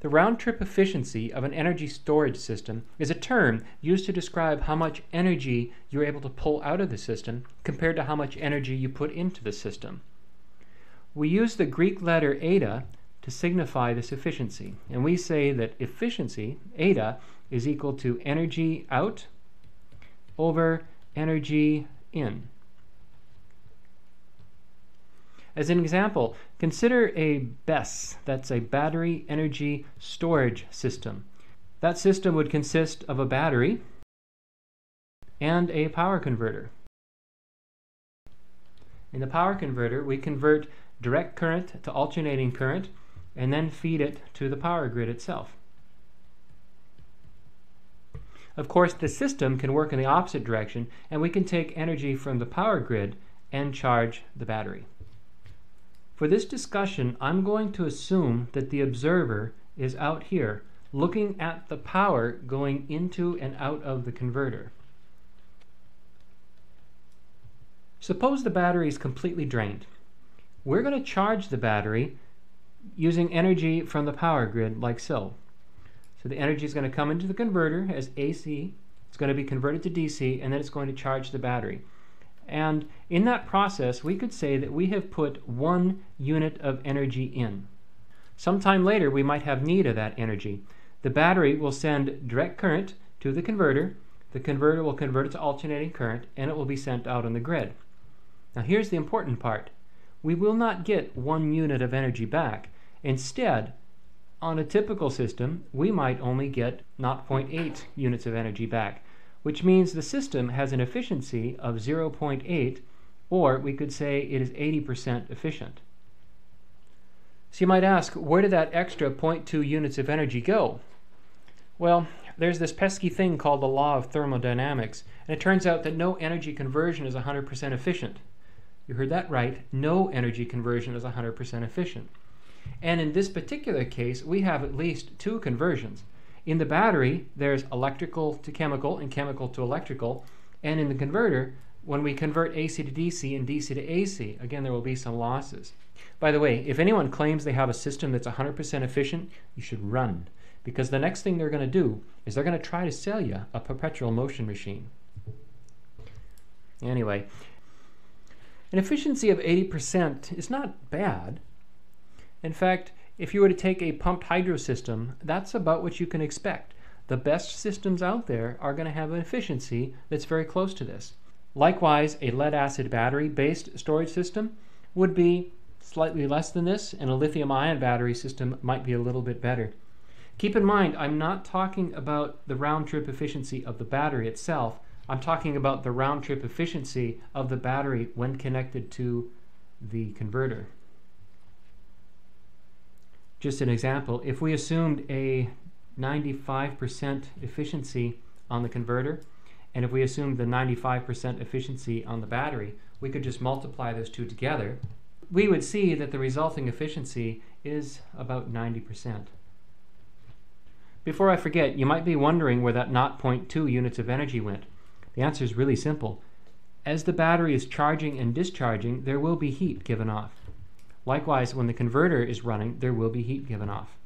The round-trip efficiency of an energy storage system is a term used to describe how much energy you're able to pull out of the system compared to how much energy you put into the system. We use the Greek letter eta to signify this efficiency, and we say that efficiency, eta, is equal to energy out over energy in. As an example, consider a BESS, that's a battery energy storage system. That system would consist of a battery and a power converter. In the power converter, we convert direct current to alternating current and then feed it to the power grid itself. Of course, the system can work in the opposite direction, and we can take energy from the power grid and charge the battery. For this discussion, I'm going to assume that the observer is out here looking at the power going into and out of the converter. Suppose the battery is completely drained. We're going to charge the battery using energy from the power grid like so. So the energy is going to come into the converter as AC, it's going to be converted to DC, and then it's going to charge the battery. And in that process, we could say that we have put one unit of energy in. Sometime later, we might have need of that energy. The battery will send direct current to the converter. The converter will convert it to alternating current, and it will be sent out on the grid. Now here's the important part. We will not get one unit of energy back. Instead, on a typical system, we might only get 0.8 units of energy back which means the system has an efficiency of 0.8, or we could say it is 80% efficient. So you might ask, where did that extra 0.2 units of energy go? Well, there's this pesky thing called the law of thermodynamics, and it turns out that no energy conversion is 100% efficient. You heard that right, no energy conversion is 100% efficient. And in this particular case, we have at least two conversions. In the battery, there's electrical to chemical and chemical to electrical. And in the converter, when we convert AC to DC and DC to AC, again, there will be some losses. By the way, if anyone claims they have a system that's 100% efficient, you should run. Because the next thing they're going to do is they're going to try to sell you a perpetual motion machine. Anyway, an efficiency of 80% is not bad. In fact, if you were to take a pumped hydro system, that's about what you can expect. The best systems out there are going to have an efficiency that's very close to this. Likewise, a lead acid battery based storage system would be slightly less than this, and a lithium ion battery system might be a little bit better. Keep in mind, I'm not talking about the round trip efficiency of the battery itself. I'm talking about the round trip efficiency of the battery when connected to the converter. Just an example, if we assumed a 95% efficiency on the converter, and if we assumed the 95% efficiency on the battery, we could just multiply those two together. We would see that the resulting efficiency is about 90%. Before I forget, you might be wondering where that 0.2 units of energy went. The answer is really simple. As the battery is charging and discharging, there will be heat given off. Likewise, when the converter is running, there will be heat given off.